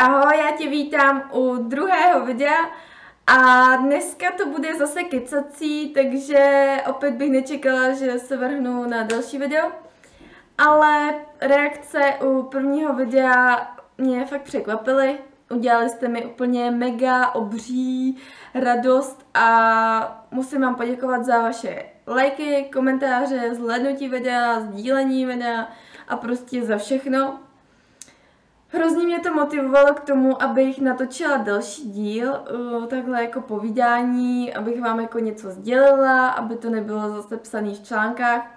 ahoj, já tě vítám u druhého videa a dneska to bude zase kecací, takže opět bych nečekala, že se vrhnu na další video. Ale reakce u prvního videa mě fakt překvapily. Udělali jste mi úplně mega obří radost a musím vám poděkovat za vaše lajky, komentáře, zhlédnutí videa, sdílení videa a prostě za všechno. Hrozně mě to motivovalo k tomu, abych natočila další díl, uh, takhle jako povídání, abych vám jako něco sdělila, aby to nebylo zase psaný v článkách.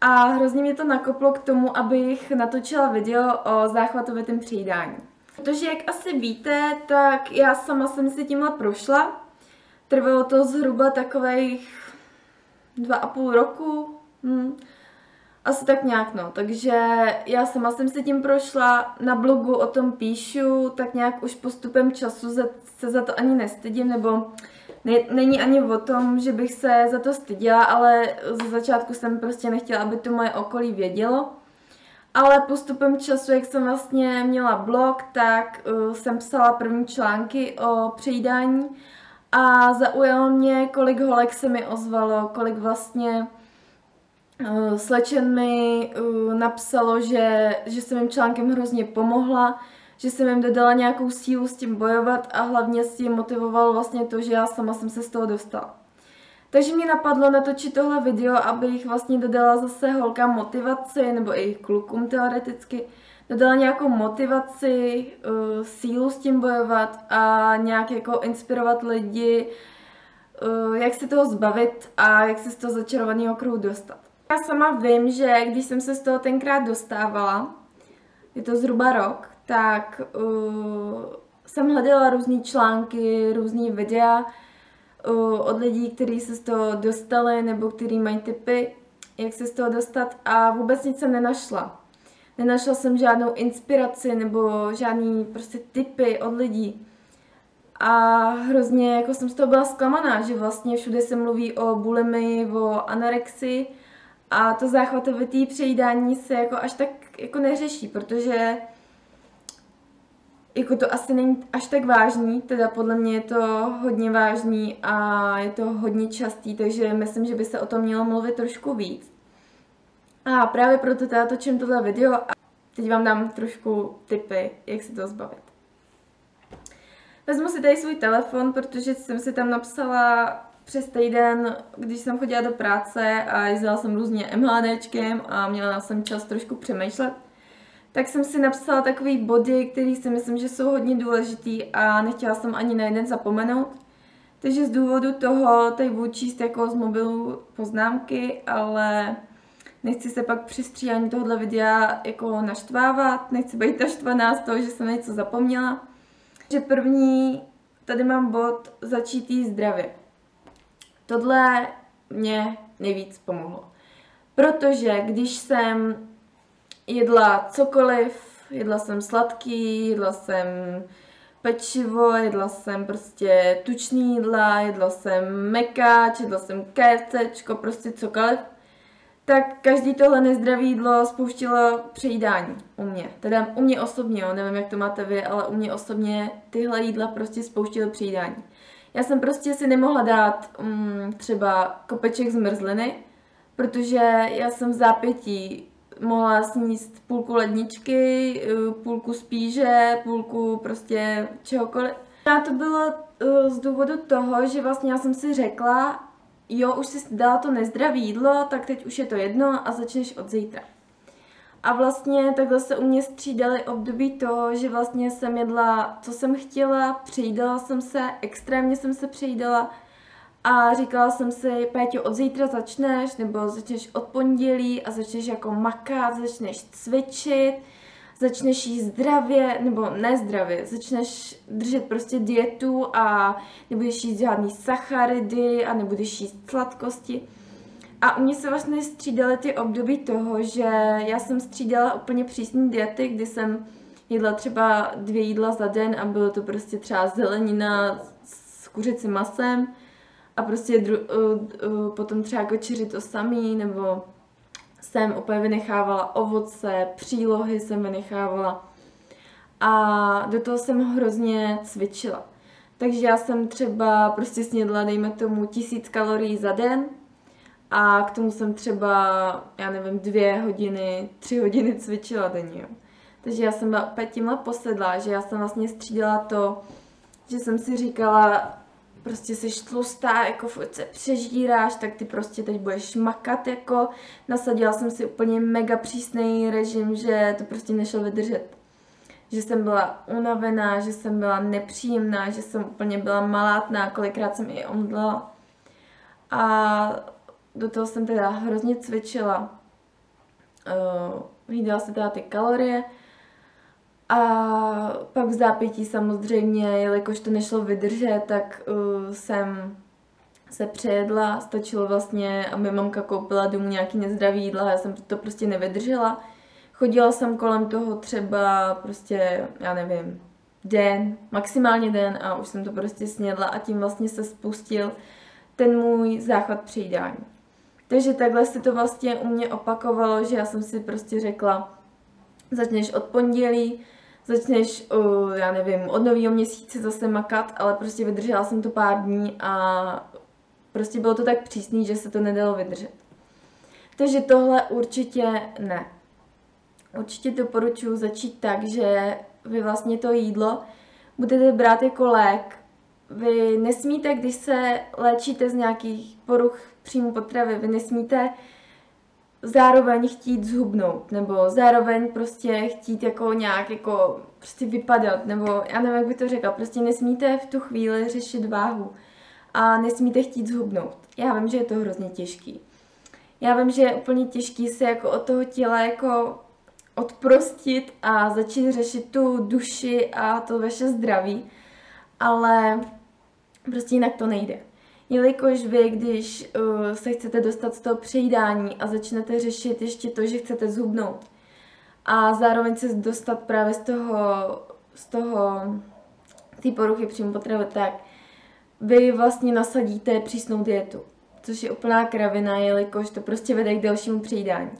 A hrozně mě to nakoplo k tomu, abych natočila video o záchvatovitém přijídání. Protože jak asi víte, tak já sama jsem si tímhle prošla. Trvalo to zhruba takových dva a půl roku. Hm. Asi tak nějak, no. Takže já sama jsem si tím prošla, na blogu o tom píšu, tak nějak už postupem času se za to ani nestydím, nebo ne, není ani o tom, že bych se za to styděla, ale ze začátku jsem prostě nechtěla, aby to moje okolí vědělo. Ale postupem času, jak jsem vlastně měla blog, tak uh, jsem psala první články o přejídání a zaujalo mě, kolik holek se mi ozvalo, kolik vlastně uh, slečen mi uh, napsalo, že, že jsem jim článkem hrozně pomohla, že jsem jim dodala nějakou sílu s tím bojovat a hlavně s tím motivoval vlastně to, že já sama jsem se z toho dostala. Takže mě napadlo natočit tohle video, abych vlastně dodala zase holkám motivaci, nebo i klukům teoreticky, dodala nějakou motivaci, uh, sílu s tím bojovat a nějak jako inspirovat lidi, jak se toho zbavit a jak se z toho začarovaného kruhu dostat. Já sama vím, že když jsem se z toho tenkrát dostávala, je to zhruba rok, tak uh, jsem hledala různé články, různé videa uh, od lidí, kteří se z toho dostali nebo kteří mají typy, jak se z toho dostat a vůbec nic jsem nenašla. Nenašla jsem žádnou inspiraci nebo žádný prostě typy od lidí. A hrozně jako jsem z toho byla zklamaná, že vlastně všude se mluví o bulimii, o anorexii a to záchvatovitý přejídání se jako až tak jako neřeší, protože jako to asi není až tak vážný, teda podle mě je to hodně vážný a je to hodně častý, takže myslím, že by se o tom mělo mluvit trošku víc. A právě proto teda točím tohle video a teď vám dám trošku tipy, jak se to zbavit. Vezmu si tady svůj telefon, protože jsem si tam napsala přes týden, když jsem chodila do práce a jezdila jsem různě MHDčkem a měla jsem čas trošku přemýšlet, tak jsem si napsala takový body, které si myslím, že jsou hodně důležitý a nechtěla jsem ani na jeden zapomenout. Takže z důvodu toho tady budu číst jako z mobilu poznámky, ale nechci se pak při stříhání tohohle videa jako naštvávat, nechci být naštvaná z toho, že jsem něco zapomněla. Že první, tady mám bod začít jí zdravě. Tohle mě nejvíc pomohlo. Protože když jsem jedla cokoliv, jedla jsem sladký, jedla jsem pečivo, jedla jsem prostě tučný jídla, jedla jsem mekáč, jedla jsem KFCčko, prostě cokoliv, tak každý tohle nezdravé jídlo spouštilo přejídání u mě. Teda u mě osobně, jo, nevím, jak to máte vy, ale u mě osobně tyhle jídla prostě spouštily přejídání. Já jsem prostě si nemohla dát um, třeba kopeček zmrzliny, protože já jsem v zápětí mohla sníst půlku ledničky, eh, půlku spíže, půlku prostě čehokoliv. A to bylo uh, z důvodu toho, že vlastně já jsem si řekla, jo, už jsi dala to nezdravé jídlo, tak teď už je to jedno a začneš od zítra. A vlastně takhle se u mě střídaly období toho, že vlastně jsem jedla, co jsem chtěla, přejídala jsem se, extrémně jsem se přejídala, a říkala jsem si, Péťo, od zítra začneš, nebo začneš od pondělí a začneš jako makat, začneš cvičit, začneš jíst zdravě, nebo nezdravě, začneš držet prostě dietu a nebudeš jíst žádný sacharidy a nebudeš jíst sladkosti. A u mě se vlastně střídaly ty období toho, že já jsem střídala úplně přísné diety, kdy jsem jedla třeba dvě jídla za den a bylo to prostě třeba zelenina s kuřecím masem, a prostě dru, uh, uh, potom třeba kočeři to samý, nebo jsem úplně vynechávala ovoce, přílohy jsem vynechávala. a do toho jsem hrozně cvičila. Takže já jsem třeba prostě snědla, dejme tomu, tisíc kalorií za den a k tomu jsem třeba, já nevím, dvě hodiny, tři hodiny cvičila denně. Jo. Takže já jsem byla tímhle posedlá, že já jsem vlastně střídala to, že jsem si říkala, prostě jsi tlustá, jako furt se přežíráš, tak ty prostě teď budeš makat, jako nasadila jsem si úplně mega přísný režim, že to prostě nešlo vydržet. Že jsem byla unavená, že jsem byla nepříjemná, že jsem úplně byla malátná, kolikrát jsem i omdlela. A do toho jsem teda hrozně cvičila. Uh, hlídala se teda ty kalorie, a pak v zápětí samozřejmě, jelikož to nešlo vydržet, tak uh, jsem se přejedla, stačilo vlastně, aby mamka koupila domů nějaký nezdravý jídla, já jsem to prostě nevydržela. Chodila jsem kolem toho třeba prostě, já nevím, den, maximálně den a už jsem to prostě snědla a tím vlastně se spustil ten můj záchvat přijídání. Takže takhle se to vlastně u mě opakovalo, že já jsem si prostě řekla, začneš od pondělí, začneš, uh, já nevím, od nového měsíce zase makat, ale prostě vydržela jsem to pár dní a prostě bylo to tak přísný, že se to nedalo vydržet. Takže tohle určitě ne. Určitě doporučuji začít tak, že vy vlastně to jídlo budete brát jako lék. Vy nesmíte, když se léčíte z nějakých poruch příjmu potravy, vy nesmíte zároveň chtít zhubnout, nebo zároveň prostě chtít jako nějak jako prostě vypadat, nebo já nevím, jak by to řekla, prostě nesmíte v tu chvíli řešit váhu a nesmíte chtít zhubnout. Já vím, že je to hrozně těžký. Já vím, že je úplně těžký se jako od toho těla jako odprostit a začít řešit tu duši a to vaše zdraví, ale prostě jinak to nejde. Jelikož vy, když uh, se chcete dostat z toho přejídání a začnete řešit ještě to, že chcete zhubnout a zároveň se dostat právě z toho, z toho, té poruchy přímo potravy, tak vy vlastně nasadíte přísnou dietu, což je úplná kravina, jelikož to prostě vede k dalšímu přejídání.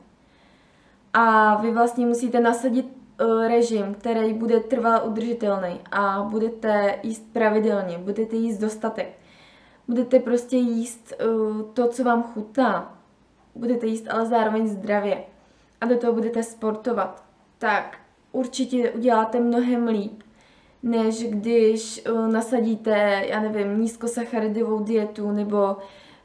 A vy vlastně musíte nasadit uh, režim, který bude trvale udržitelný a budete jíst pravidelně, budete jíst dostatek budete prostě jíst uh, to, co vám chutná. Budete jíst ale zároveň zdravě. A do toho budete sportovat. Tak určitě uděláte mnohem líp, než když uh, nasadíte, já nevím, nízkosacharidovou dietu nebo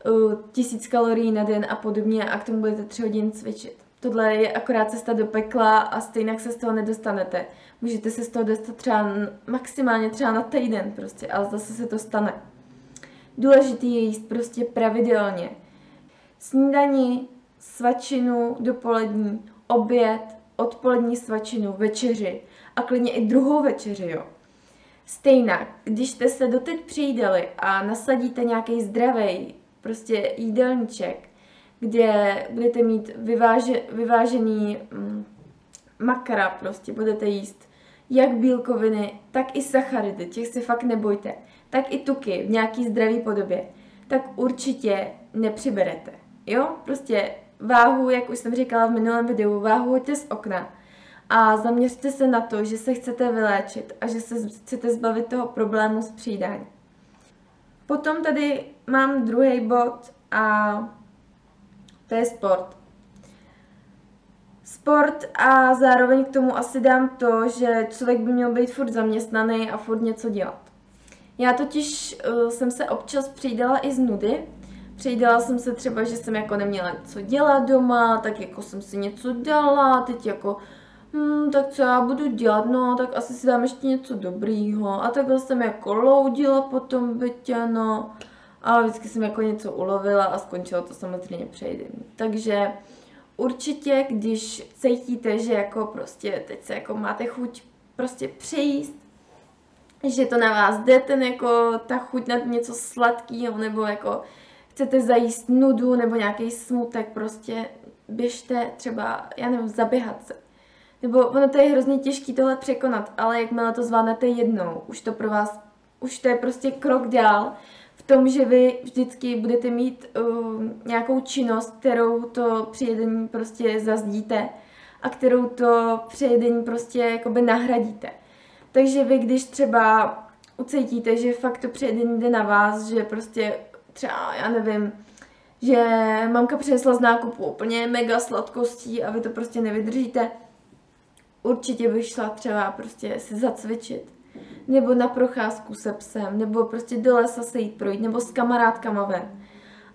uh, tisíc kalorií na den a podobně a k tomu budete tři hodiny cvičit. Tohle je akorát cesta do pekla a stejně se z toho nedostanete. Můžete se z toho dostat třeba maximálně třeba na týden prostě, ale zase se to stane. Důležitý je jíst prostě pravidelně. Snídaní, svačinu dopolední, oběd, odpolední svačinu, večeři a klidně i druhou večeři, jo. Stejnak, když jste se doteď přijídali a nasadíte nějaký zdravý prostě jídelníček, kde budete mít vyváže, vyvážený mm, makra, prostě budete jíst jak bílkoviny, tak i sacharidy, těch se fakt nebojte tak i tuky v nějaký zdravý podobě, tak určitě nepřiberete. Jo? Prostě váhu, jak už jsem říkala v minulém videu, váhu hoďte z okna a zaměřte se na to, že se chcete vyléčit a že se chcete zbavit toho problému s přijídáním. Potom tady mám druhý bod a to je sport. Sport a zároveň k tomu asi dám to, že člověk by měl být furt zaměstnaný a furt něco dělat. Já totiž uh, jsem se občas přijdala i z nudy. Přijdala jsem se třeba, že jsem jako neměla co dělat doma, tak jako jsem si něco dala, teď jako hmm, tak co já budu dělat, no, tak asi si dám ještě něco dobrýho. A takhle jsem jako loudila po tom bytě, no. A vždycky jsem jako něco ulovila a skončilo to samozřejmě přejdem. Takže určitě, když cítíte, že jako prostě teď se jako máte chuť prostě přejíst, že to na vás jde, ten jako ta chuť na něco sladkého, nebo jako chcete zajíst nudu, nebo nějaký smutek, prostě běžte třeba, já nevím, zaběhat se. Nebo ono to je hrozně těžké tohle překonat, ale jakmile to zvládnete jednou, už to pro vás, už to je prostě krok dál v tom, že vy vždycky budete mít uh, nějakou činnost, kterou to přijedení prostě zazdíte a kterou to přijedení prostě jakoby nahradíte. Takže vy, když třeba ucítíte, že fakt to přejde jde na vás, že prostě třeba, já nevím, že mamka přinesla z nákupu úplně mega sladkostí a vy to prostě nevydržíte, určitě bych šla třeba prostě si zacvičit. Nebo na procházku se psem, nebo prostě do lesa se jít projít, nebo s kamarádkama ven.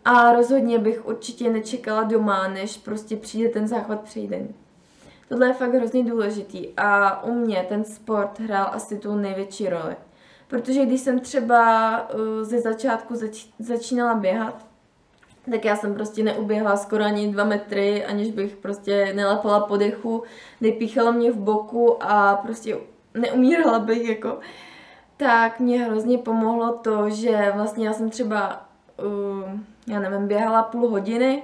A rozhodně bych určitě nečekala doma, než prostě přijde ten záchvat přejden. Tohle je fakt hrozně důležitý a u mě ten sport hrál asi tu největší roli. Protože když jsem třeba uh, ze začátku zač- začínala běhat, tak já jsem prostě neuběhla skoro ani dva metry, aniž bych prostě nelapala po dechu, nepíchala mě v boku a prostě neumírala bych jako. Tak mě hrozně pomohlo to, že vlastně já jsem třeba, uh, já nevím, běhala půl hodiny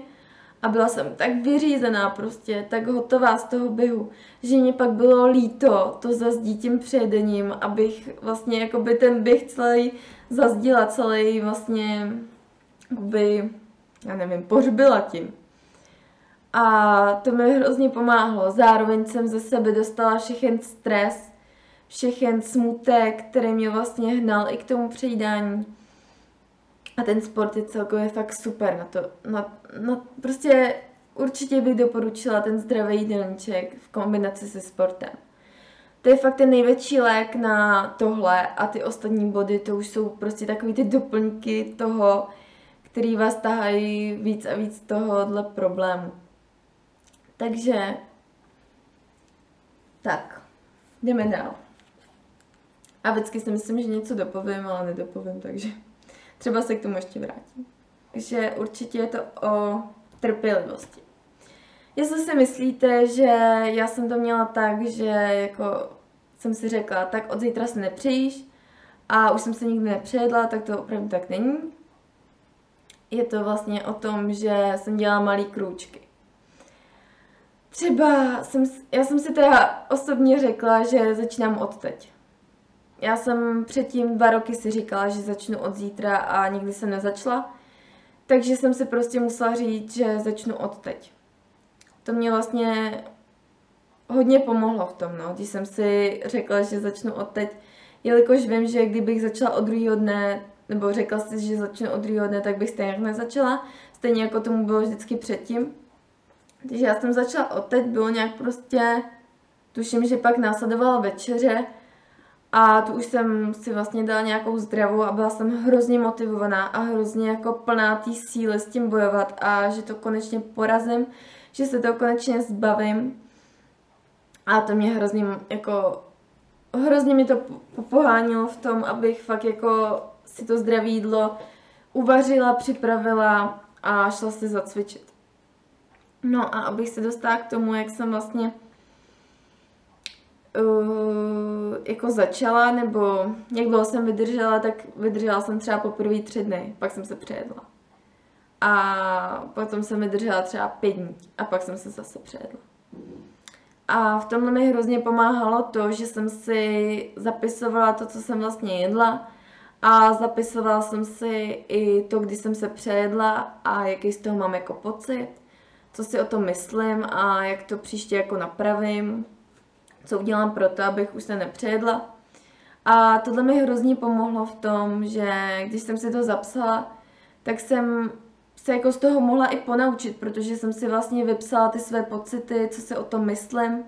a byla jsem tak vyřízená prostě, tak hotová z toho běhu, že mě pak bylo líto to zazdít tím přejedením, abych vlastně jakoby ten běh celý zazdila, celý vlastně jakoby já nevím, pořbila tím. A to mi hrozně pomáhlo. Zároveň jsem ze sebe dostala všechen stres, všechen smutek, který mě vlastně hnal i k tomu přejídání. A ten sport je celkově fakt super na to. Na, na, prostě určitě bych doporučila ten zdravý jídelníček v kombinaci se sportem. To je fakt ten největší lék na tohle a ty ostatní body, to už jsou prostě takový ty doplňky toho, který vás tahají víc a víc tohohle problému. Takže tak, jdeme dál. A vždycky si myslím, že něco dopovím, ale nedopovím, takže třeba se k tomu ještě vrátím. Takže určitě je to o trpělivosti. Jestli si myslíte, že já jsem to měla tak, že jako jsem si řekla, tak od zítra se nepřejíš a už jsem se nikdy nepřejedla, tak to opravdu tak není je to vlastně o tom, že jsem dělala malý krůčky. Třeba jsem, já jsem si teda osobně řekla, že začínám od teď. Já jsem předtím dva roky si říkala, že začnu od zítra a nikdy jsem nezačala. Takže jsem si prostě musela říct, že začnu od teď. To mě vlastně hodně pomohlo v tom, no, když jsem si řekla, že začnu od teď, jelikož vím, že kdybych začala od druhého dne, nebo řekla jsi, že začnu od druhého dne, tak bych stejně nezačala, stejně jako tomu bylo vždycky předtím. Takže já jsem začala od teď, bylo nějak prostě, tuším, že pak následovala večeře a tu už jsem si vlastně dala nějakou zdravou a byla jsem hrozně motivovaná a hrozně jako plná té síly s tím bojovat a že to konečně porazím, že se to konečně zbavím. A to mě hrozně jako hrozně mi to popohánilo v tom, abych fakt jako si to zdravé jídlo uvařila, připravila a šla si zacvičit. No a abych se dostala k tomu, jak jsem vlastně uh, jako začala, nebo jak dlouho jsem vydržela, tak vydržela jsem třeba po první tři dny, pak jsem se přejedla. A potom jsem vydržela třeba pět dní a pak jsem se zase přejedla. A v tomhle mi hrozně pomáhalo to, že jsem si zapisovala to, co jsem vlastně jedla, a zapisovala jsem si i to, kdy jsem se přejedla a jaký z toho mám jako pocit, co si o tom myslím a jak to příště jako napravím, co udělám pro to, abych už se nepřejedla. A tohle mi hrozně pomohlo v tom, že když jsem si to zapsala, tak jsem se jako z toho mohla i ponaučit, protože jsem si vlastně vypsala ty své pocity, co si o tom myslím,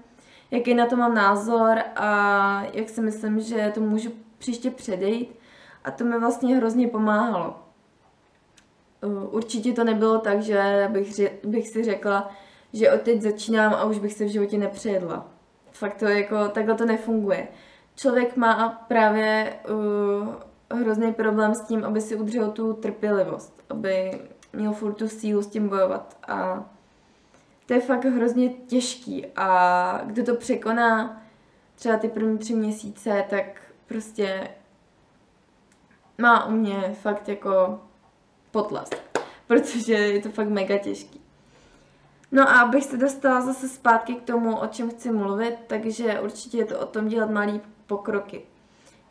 jaký na to mám názor a jak si myslím, že to můžu příště předejít. A to mi vlastně hrozně pomáhalo. Určitě to nebylo tak, že bych, bych si řekla, že od teď začínám a už bych se v životě nepřejedla. Fakt to jako, takhle to nefunguje. Člověk má právě uh, hrozný problém s tím, aby si udržel tu trpělivost, aby měl furt tu sílu s tím bojovat a to je fakt hrozně těžký a kdo to překoná třeba ty první tři měsíce, tak prostě má u mě fakt jako potlesk, protože je to fakt mega těžký. No a abych se dostala zase zpátky k tomu, o čem chci mluvit, takže určitě je to o tom dělat malý pokroky.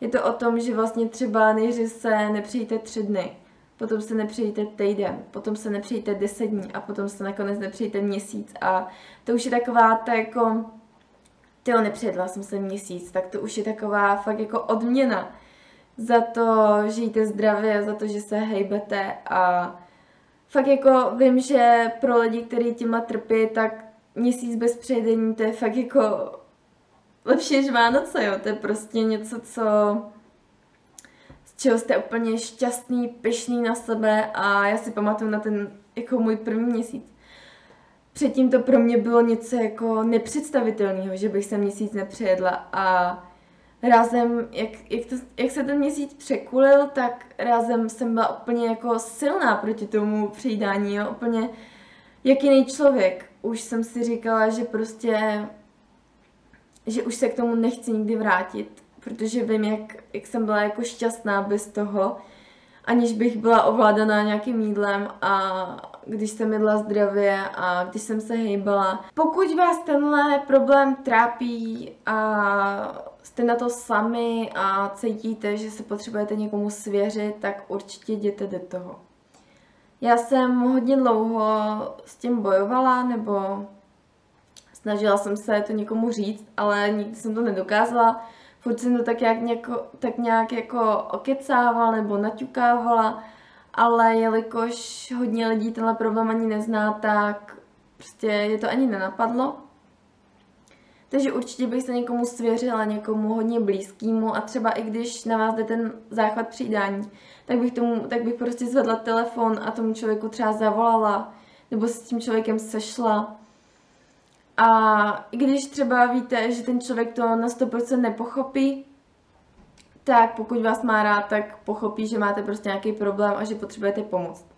Je to o tom, že vlastně třeba nejdřív se nepřijďte tři dny, potom se nepřijďte týden, potom se nepřijďte deset dní a potom se nakonec nepřijďte měsíc a to už je taková ta jako tyjo, nepředla jsem se měsíc, tak to už je taková fakt jako odměna za to, že jíte zdravě, za to, že se hejbete a fakt jako vím, že pro lidi, kteří těma trpí, tak měsíc bez přejedení, to je fakt jako lepší než Vánoce, jo, to je prostě něco, co z čeho jste úplně šťastný, pyšný na sebe a já si pamatuju na ten jako můj první měsíc. Předtím to pro mě bylo něco jako nepředstavitelného, že bych se měsíc nepřejedla a rázem, jak, jak, to, jak se ten měsíc překulil, tak rázem jsem byla úplně jako silná proti tomu přijídání, jo, úplně jak jiný člověk. Už jsem si říkala, že prostě, že už se k tomu nechci nikdy vrátit, protože vím, jak, jak jsem byla jako šťastná bez toho, aniž bych byla ovládaná nějakým jídlem a když jsem jedla zdravě a když jsem se hejbala. Pokud vás tenhle problém trápí a jste na to sami a cítíte, že se potřebujete někomu svěřit, tak určitě jděte do toho. Já jsem hodně dlouho s tím bojovala, nebo snažila jsem se to někomu říct, ale nikdy jsem to nedokázala. Furt jsem to tak nějak, něko, tak nějak jako okecávala nebo naťukávala, ale jelikož hodně lidí tenhle problém ani nezná, tak prostě je to ani nenapadlo. Takže určitě bych se někomu svěřila, někomu hodně blízkému a třeba i když na vás jde ten záchvat přijídání, tak bych, tomu, tak bych prostě zvedla telefon a tomu člověku třeba zavolala, nebo se s tím člověkem sešla. A i když třeba víte, že ten člověk to na 100% nepochopí, tak pokud vás má rád, tak pochopí, že máte prostě nějaký problém a že potřebujete pomoct.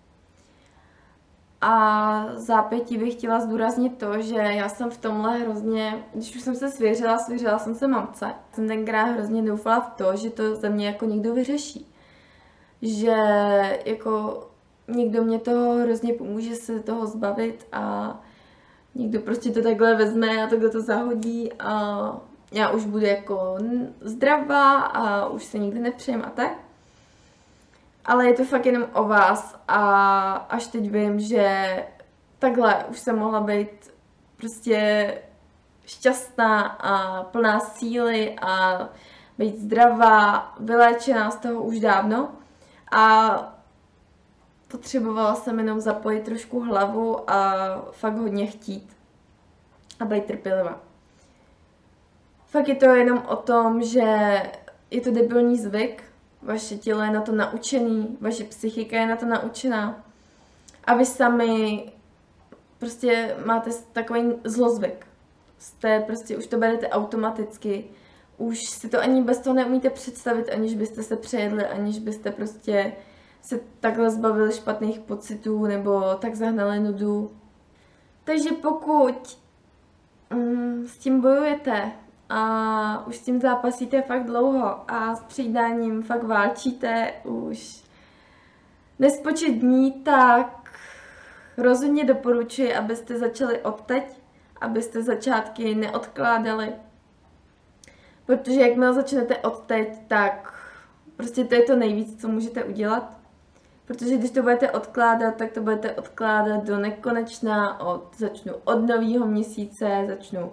A zápětí bych chtěla zdůraznit to, že já jsem v tomhle hrozně, když už jsem se svěřila, svěřila jsem se mamce. Jsem tenkrát hrozně doufala v to, že to za mě jako někdo vyřeší. Že jako někdo mě toho hrozně pomůže se toho zbavit a někdo prostě to takhle vezme a takhle to zahodí a já už budu jako zdravá a už se nikdy nepřejem a tak ale je to fakt jenom o vás a až teď vím, že takhle už jsem mohla být prostě šťastná a plná síly a být zdravá, vyléčená z toho už dávno a potřebovala jsem jenom zapojit trošku hlavu a fakt hodně chtít a být trpělivá. Fakt je to jenom o tom, že je to debilní zvyk, vaše tělo je na to naučený, vaše psychika je na to naučená. A vy sami prostě máte takový zlozvyk. Jste prostě, už to berete automaticky. Už si to ani bez toho neumíte představit, aniž byste se přejedli, aniž byste prostě se takhle zbavili špatných pocitů nebo tak zahnali nudu. Takže pokud mm, s tím bojujete, a už s tím zápasíte fakt dlouho a s přidáním fakt válčíte už nespočet dní, tak rozhodně doporučuji, abyste začali odteď, abyste začátky neodkládali. Protože jakmile začnete odteď, tak prostě to je to nejvíc, co můžete udělat. Protože když to budete odkládat, tak to budete odkládat do nekonečna. Od, začnu od nového měsíce, začnu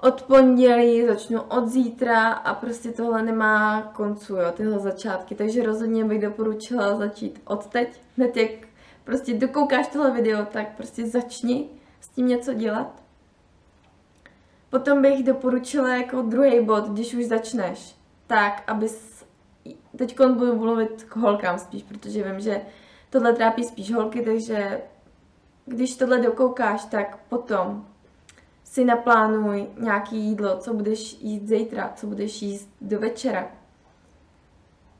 od pondělí, začnu od zítra a prostě tohle nemá koncu, jo, tyhle začátky, takže rozhodně bych doporučila začít od teď, hned jak prostě dokoukáš tohle video, tak prostě začni s tím něco dělat. Potom bych doporučila jako druhý bod, když už začneš, tak abys, teď budu mluvit k holkám spíš, protože vím, že tohle trápí spíš holky, takže když tohle dokoukáš, tak potom si naplánuj nějaký jídlo, co budeš jíst zítra, co budeš jíst do večera.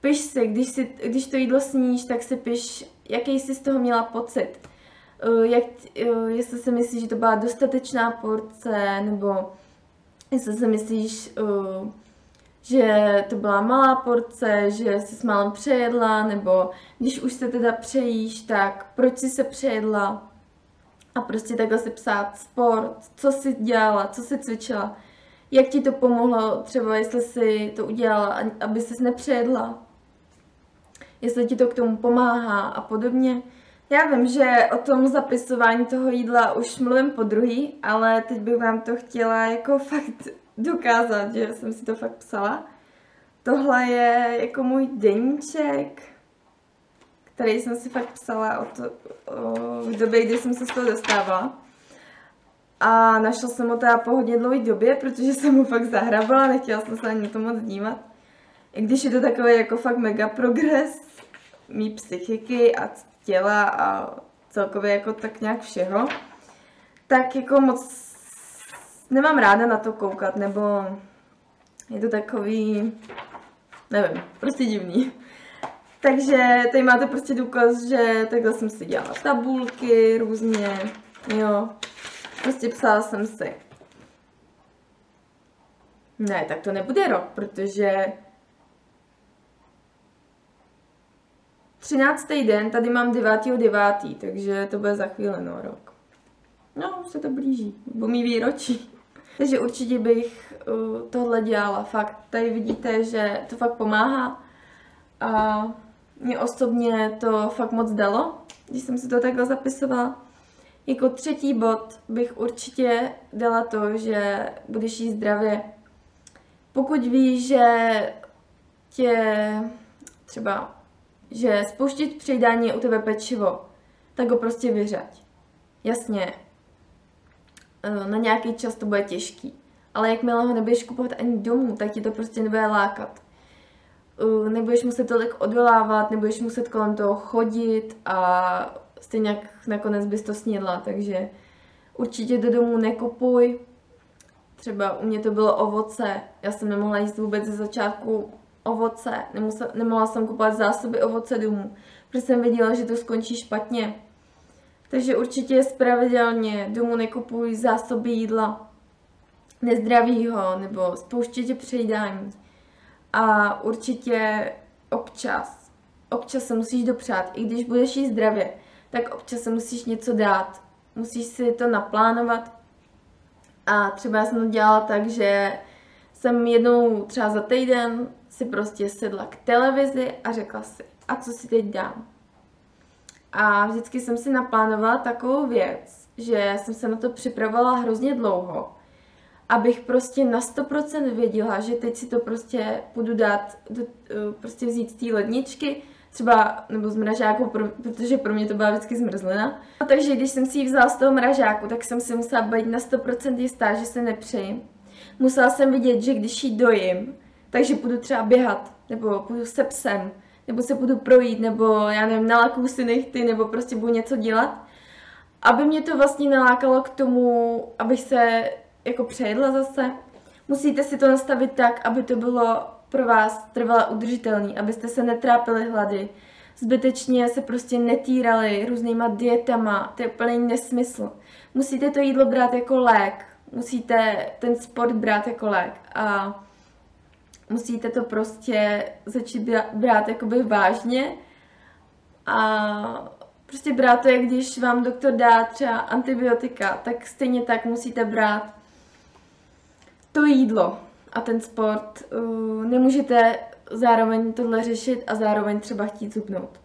Piš si, když, si, když to jídlo sníš, tak si piš, jaký jsi z toho měla pocit. Uh, jak, uh, jestli si myslíš, že to byla dostatečná porce, nebo jestli si myslíš, uh, že to byla malá porce, že jsi s málem přejedla, nebo když už se teda přejíš, tak proč jsi se přejedla, a prostě takhle si psát sport, co jsi dělala, co jsi cvičila, jak ti to pomohlo, třeba jestli si to udělala, aby ses nepřejedla, jestli ti to k tomu pomáhá a podobně. Já vím, že o tom zapisování toho jídla už mluvím po druhý, ale teď bych vám to chtěla jako fakt dokázat, že jsem si to fakt psala. Tohle je jako můj deníček, který jsem si fakt psala o to, o, v době, kdy jsem se z toho dostávala. A našla jsem ho teda po hodně dlouhé době, protože jsem ho fakt zahrabala, nechtěla jsem se ani to moc dívat. I když je to takový jako fakt mega progres mý psychiky a těla a celkově jako tak nějak všeho, tak jako moc nemám ráda na to koukat, nebo je to takový, nevím, prostě divný. Takže tady máte prostě důkaz, že takhle jsem si dělala tabulky různě, jo. Prostě psala jsem si. Ne, tak to nebude rok, protože 13. den, tady mám 9.9., takže to bude za chvíli, no, rok. No, už se to blíží, bo mý výročí. Takže určitě bych uh, tohle dělala, fakt. Tady vidíte, že to fakt pomáhá. A mě osobně to fakt moc dalo, když jsem si to takhle zapisovala. Jako třetí bod bych určitě dala to, že budeš jíst zdravě. Pokud víš, že tě třeba, že spouštět přejdání u tebe pečivo, tak ho prostě vyřať. Jasně, eh, na nějaký čas to bude těžký, ale jakmile ho nebudeš kupovat ani domů, tak ti to prostě nebude lákat. Eh, nebudeš muset tolik odolávat, nebudeš muset kolem toho chodit a stejně jak nakonec bys to snědla, takže určitě do domu nekupuj. Třeba u mě to bylo ovoce, já jsem nemohla jíst vůbec ze začátku ovoce, Nemusel, nemohla jsem kupovat zásoby ovoce domů, protože jsem věděla, že to skončí špatně. Takže určitě spravidelně domů nekupuj zásoby jídla nezdravýho nebo spouštětě přejídání. A určitě občas, občas se musíš dopřát, i když budeš jíst zdravě, tak občas se musíš něco dát. Musíš si to naplánovat. A třeba jsem to dělala tak, že jsem jednou třeba za týden si prostě sedla k televizi a řekla si, a co si teď dám. A vždycky jsem si naplánovala takovou věc, že jsem se na to připravovala hrozně dlouho, abych prostě na 100% věděla, že teď si to prostě budu dát, do, eh, prostě vzít z té ledničky, třeba, nebo z mražáku, pro, protože pro mě to byla vždycky zmrzlina. No, takže když jsem si ji vzala z toho mražáku, tak jsem si musela být na 100% jistá, že se nepřejím. Musela jsem vidět, že když ji dojím, takže budu třeba běhat, nebo půjdu se psem, nebo se budu projít, nebo já nevím, nalakuju si nechty, nebo prostě budu něco dělat. Aby mě to vlastně nalákalo k tomu, abych se jako přejedla zase, musíte si to nastavit tak, aby to bylo pro vás trvale udržitelný, abyste se netrápili hlady, zbytečně se prostě netýrali různýma dietama, to je úplný nesmysl. Musíte to jídlo brát jako lék, musíte ten sport brát jako lék a musíte to prostě začít brát jakoby vážně a prostě brát to, jak když vám doktor dá třeba antibiotika, tak stejně tak musíte brát to jídlo a ten sport. Uh, nemůžete zároveň tohle řešit a zároveň třeba chtít zupnout.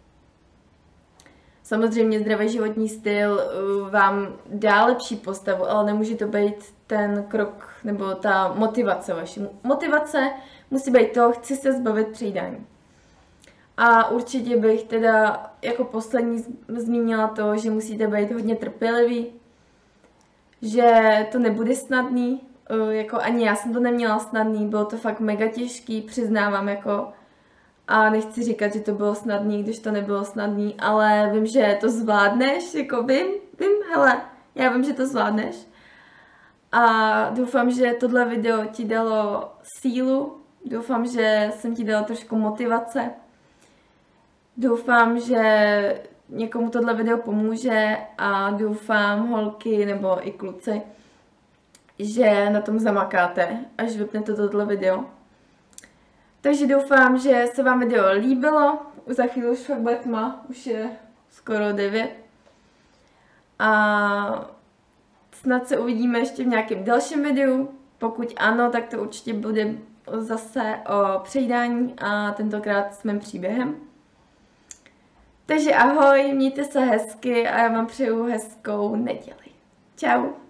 Samozřejmě zdravý životní styl uh, vám dá lepší postavu, ale nemůže to být ten krok nebo ta motivace vaše. Motivace musí být to, chci se zbavit přejídání. A určitě bych teda jako poslední zmínila to, že musíte být hodně trpěliví, že to nebude snadný, jako ani já jsem to neměla snadný, bylo to fakt mega těžký, přiznávám, jako a nechci říkat, že to bylo snadný, když to nebylo snadný, ale vím, že to zvládneš, jako vím, vím, hele, já vím, že to zvládneš. A doufám, že tohle video ti dalo sílu, doufám, že jsem ti dala trošku motivace. Doufám, že někomu tohle video pomůže a doufám holky nebo i kluci, že na tom zamakáte, až vypnete tohle video. Takže doufám, že se vám video líbilo. Za chvíli už fakt bude tma, už je skoro 9. A snad se uvidíme ještě v nějakém dalším videu. Pokud ano, tak to určitě bude zase o přejídání a tentokrát s mým příběhem. Takže ahoj, mějte se hezky a já vám přeju hezkou neděli. Ciao.